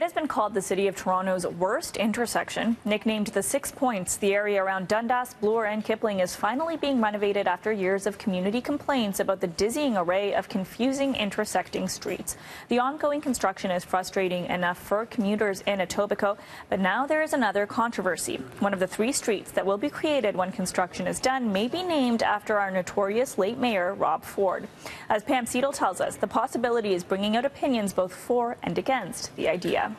It has been called the City of Toronto's worst intersection. Nicknamed the Six Points, the area around Dundas, Bloor, and Kipling is finally being renovated after years of community complaints about the dizzying array of confusing intersecting streets. The ongoing construction is frustrating enough for commuters in Etobicoke, but now there is another controversy. One of the three streets that will be created when construction is done may be named after our notorious late mayor, Rob Ford. As Pam Seatle tells us, the possibility is bringing out opinions both for and against the idea.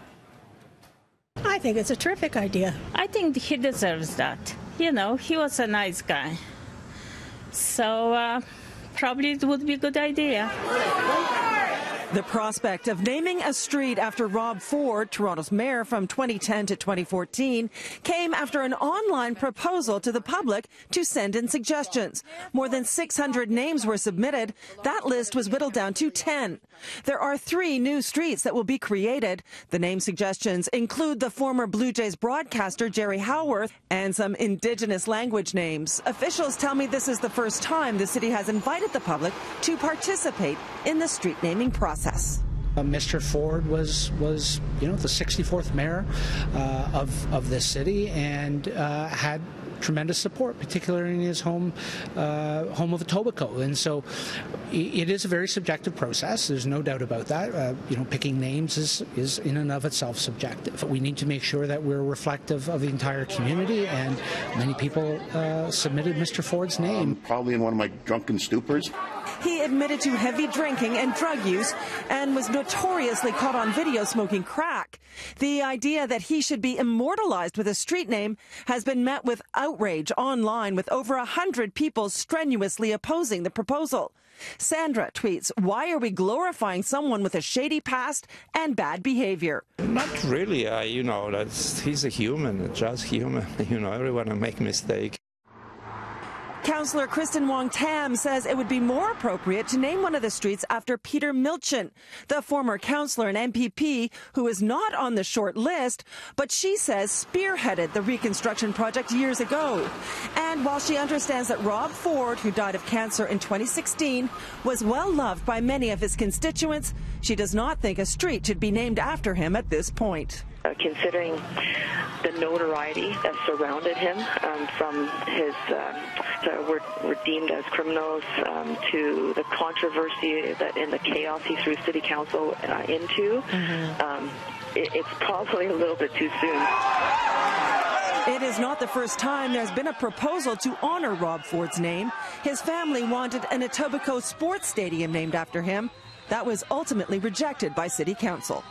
I think it's a terrific idea. I think he deserves that. You know, he was a nice guy. So uh, probably it would be a good idea. The prospect of naming a street after Rob Ford, Toronto's mayor from 2010 to 2014, came after an online proposal to the public to send in suggestions. More than 600 names were submitted. That list was whittled down to 10. There are three new streets that will be created. The name suggestions include the former Blue Jays broadcaster Jerry Howarth and some indigenous language names. Officials tell me this is the first time the city has invited the public to participate in the street naming process process. Uh, Mr. Ford was was you know the 64th mayor uh, of of this city and uh, had tremendous support, particularly in his home uh, home of Etobicoke. And so it is a very subjective process. There's no doubt about that. Uh, you know, picking names is, is in and of itself subjective. We need to make sure that we're reflective of the entire community, and many people uh, submitted Mr. Ford's name. Probably in one of my drunken stupors. He admitted to heavy drinking and drug use and was notoriously caught on video smoking crack. The idea that he should be immortalized with a street name has been met with outrage online with over a hundred people strenuously opposing the proposal. Sandra tweets, Why are we glorifying someone with a shady past and bad behavior? Not really. Uh, you know, he's a human, just human. You know, everyone make mistake. Councillor Kristyn Wong Tam says it would be more appropriate to name one of the streets after Peter Milczyn, the former councillor and MPP who is not on the short list, but she says spearheaded the reconstruction project years ago. And while she understands that Rob Ford, who died of cancer in 2016, was well loved by many of his constituents, she does not think a street should be named after him at this point. Uh, considering the notoriety that surrounded him um, from his uh, were, were deemed as criminals um, to the controversy that in the chaos he threw city council uh, into, mm-hmm. um, it, it's probably a little bit too soon. It is not the first time there's been a proposal to honor Rob Ford's name. His family wanted an Etobicoke sports stadium named after him. That was ultimately rejected by City Council.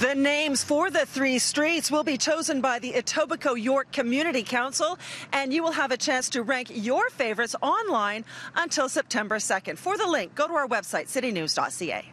The names for the three streets will be chosen by the Etobicoke York Community Council, and you will have a chance to rank your favorites online until September 2nd. For the link, go to our website, citynews.ca.